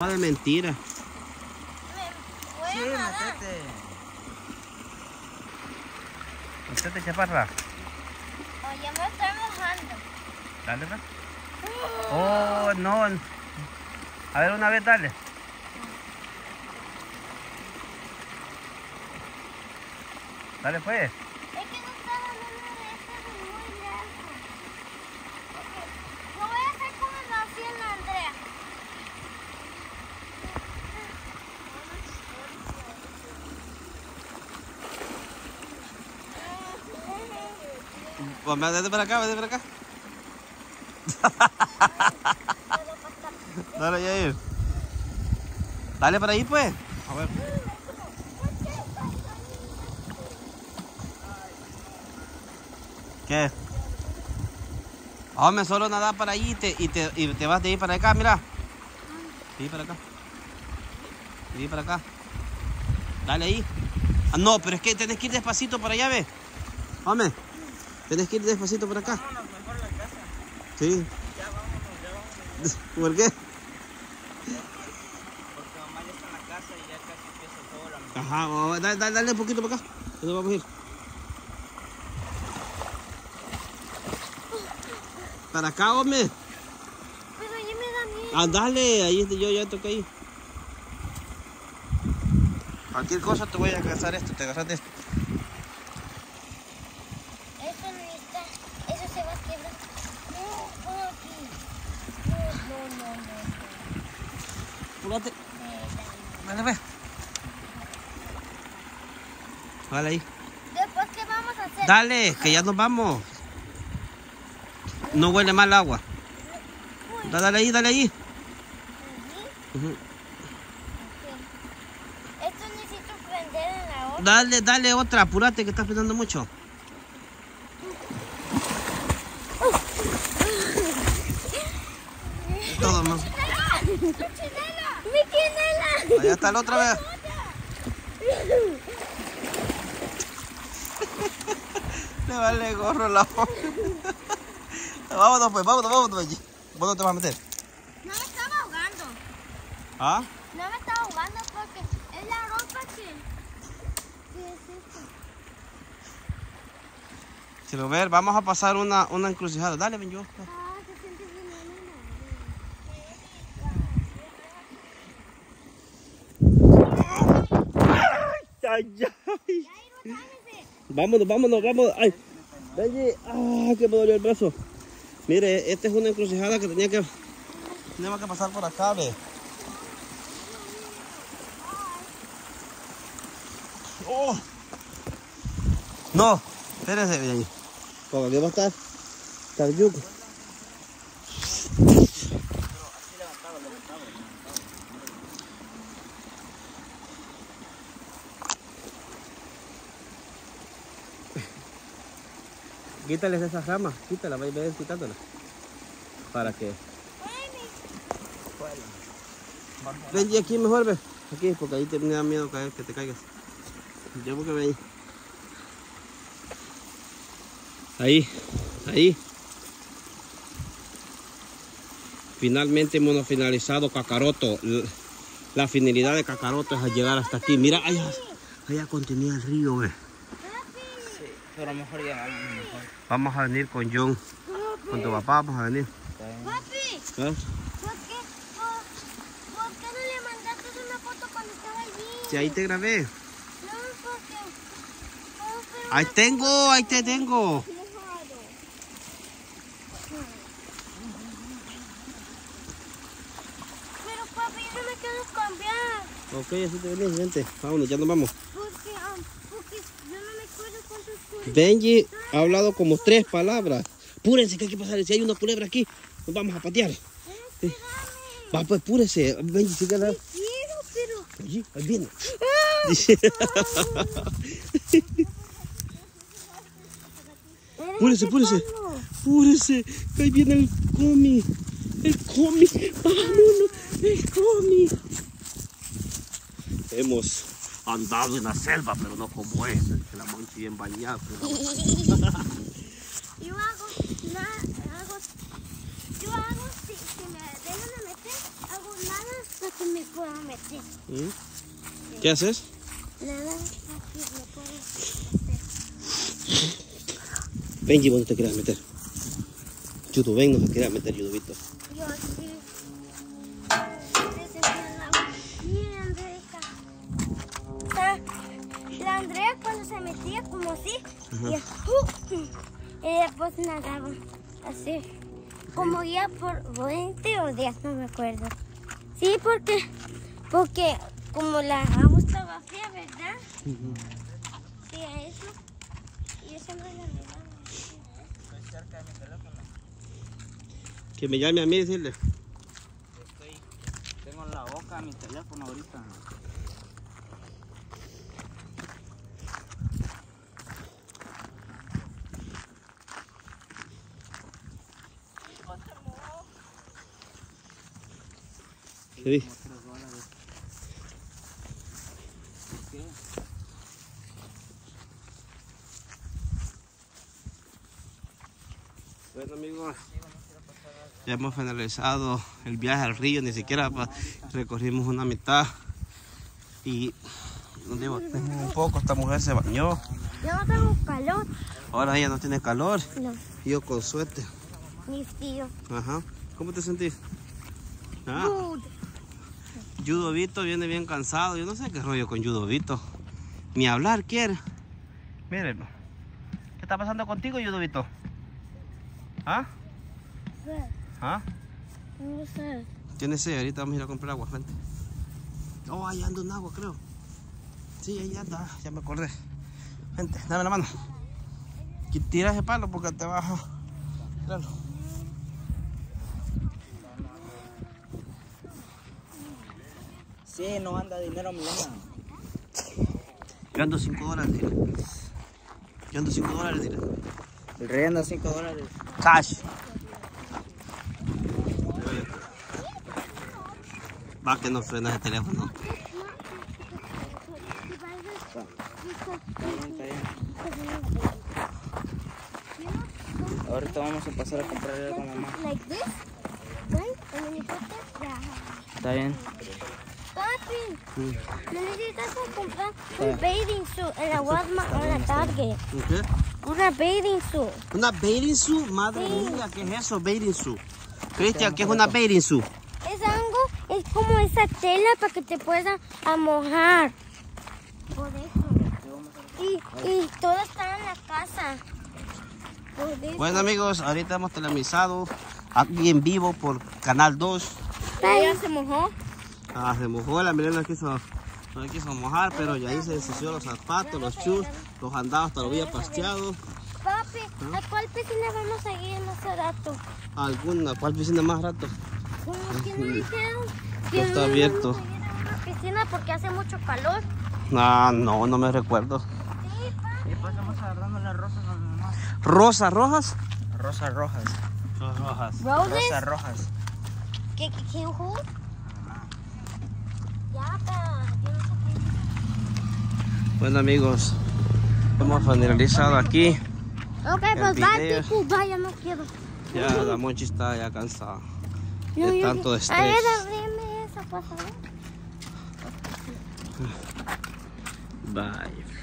No, de mentira. Me Sí, metete. Metete, chaparra. O ya me estoy mojando. Dale, pues. Oh, no. A ver, una vez, dale. Dale, pues. Es que no está dando de este de muy lejos. Ok, Lo voy a hacer como lo hacía la Andrea. Pues vete para acá, vete para acá. Dale, Yair. Dale para ahí, pues. A ver. ¿Qué? Hombre, solo nada para allí y te, y te, y te vas de ahí para acá, mira. De ahí para acá. De ahí para acá. Dale ahí. Ah, no, pero es que tenés que ir despacito para allá, ve. Hombre, tenés que ir despacito por acá. Sí. ¿Por qué? Porque mamá ya está en la casa y ya casi empieza todo la Ajá, vamos, dale, dale, dale un poquito para acá. ¿Dónde vamos a ir? Para acá, hombre. Pero ya me da miedo. Ah, dale, ahí es de- yo ya toqué ahí. Cualquier cosa te voy a agarrar esto, te agarras de esto. Eso no está. Eso se va a quebrar. No, pon aquí. No, no, no, no. Dale, ve. Dale ahí. Después, ¿qué vamos a hacer? Dale, que ya nos vamos. No huele mal agua. Da- Dale ahí, dale ahí. Esto necesito prender en la otra. Dale, dale otra, apúrate que estás pensando mucho. Todo más. ¡Mi quinela! Allá está la otra vez. Le vale gorro la. Vámonos pues, vámonos, vámonos allí. ¿Vos no te vas a meter? No me estaba ahogando. ¿Ah? No me estaba ahogando porque es la ropa que... Lo ves, vamos a pasar una, una encrucijada. Dale, ven yo. Ah, se siente bien. Ay, ay. Vámonos, vámonos, vámonos. Ay, Benji, ah, que me dolió el brazo. Mire, esta es una encrucijada que tenía que. Tenemos que pasar por acá, ve. Oh. No, espérese, Benji. Porque aquí va a estar. Estar yuco. Quítales esa rama, quítala, vaya vayan quitándola. ¿Para qué? Benji, aquí mejor, ve. Aquí, porque ahí te me da miedo caer, que te caigas. Yo porque ven ahí. Ahí, ahí. Finalmente hemos finalizado Cacaroto. La finalidad de Cacaroto es llegar hasta aquí. Mira, allá, allá contenía el río, ve. Pero mejor ya vamos mejor. Vamos a venir con John, con tu papá, vamos a venir. Papi, ¿Eh? ¿por qué, por, por qué no le mandaste una foto cuando estaba allí? Si ahí te grabé. No, porque... no, Ahí tengo, ahí te tengo. Pero papi, yo no me quiero cambiar. Ok, así te venís, vente. Vámonos, ya nos vamos. Porque, um, porque yo no me acuerdo cuántos culos. Benji ha hablado como tres palabras. Púrense que hay que pasar. Si hay una culebra aquí, nos vamos a patear. Espérame. Va, pues púrese. Benji, sigue la... Quiero, pero... Allí, ahí viene. Púrese, púrese. Púrese. Ahí viene el comi. El comi. Vámonos. El comi. Hemos andado en la selva, pero no como esta. Que la monchi bien bañada. Yo hago, na- hago, yo hago, si, si me dejan de meter, hago nada No que me puedo meter. ¿Mm? ¿Qué haces? Nada, aquí me puedo meter. No te quieras meter. Yudo, ven, no te quieras meter, Yudovito. Se metía como así, y, ¡uh! y después nadaba así. Como ya por 20 o 10, no me acuerdo. Sí, porque, porque como la agua estaba fría, ¿verdad? Sí, a eso. Y yo siempre la miraba. Que me llame a mí y decirle. Estoy, tengo en la boca mi teléfono ahorita. Bueno amigos, ya hemos finalizado el viaje al río, ni siquiera recorrimos una mitad y nos dimos un poco, esta mujer se bañó, Yo no tengo calor. ahora ella no tiene calor, No, yo con suerte. mis tíos. Ajá. ¿Cómo te sentís? Ah, Good. Judovito viene bien cansado, yo no sé qué rollo con Judovito, ni hablar quiere. Mírenlo. ¿Qué está pasando contigo, Judovito? ¿Ah? ¿Ah? No sé. Tiene sed, ahorita vamos a ir a comprar agua, vente. Oh, ahí anda un agua, creo. Sí, ahí anda, ya me acordé. Vente, dame la mano. Tira ese palo porque te baja. Tíralo. Sí, no anda dinero mi mamá. Yo ando 5 dólares, dile. Yo ando 5 dólares, dile. El rey anda 5 dólares. Cash. Va que no frena ese teléfono. Ahorita vamos a pasar a comprarle algo a mamá. Like this, Papi, necesitas comprar un bathing suit en la Walmart o en la Target. ¿Qué? Una bathing suit. ¿Una bathing suit? Madre Sí. mía, ¿qué es eso, bathing suit? Cristian, ¿qué es una bathing suit? Es algo, es como esa tela para que te puedas mojar. Por eso. Y, y todo está en la casa. Por eso. Bueno amigos, ahorita hemos televisado aquí en vivo por Canal 2. ¿Ya se mojó? Ah, se mojó, la Milena quiso, no le quiso mojar, pero ya ahí se ensució los zapatos, los chus, los andados todavía pasteados. Papi, ¿a cuál piscina vamos a ir en ese rato? ¿Alguna? ¿Cuál piscina más rato? Como que no dijeron que está abierto. vamos a ir a una piscina porque hace mucho calor. Ah, no, no me recuerdo. Sí, papi. Y pasamos agarrando las rosas a mamá. ¿Rosas rojas? Rosas rojas. rojas. Roses? Rosas rojas. ¿Qué, qué, qué, who? Ya, pa. Yo no sé qué. Bueno amigos, hemos finalizado aquí. Ok, El pues bye, video. people. Bye, yo no quiero. Ya la Monchi está ya cansada. No, De yo- tanto A estrés. ver, abrime esa, por favor. Bye.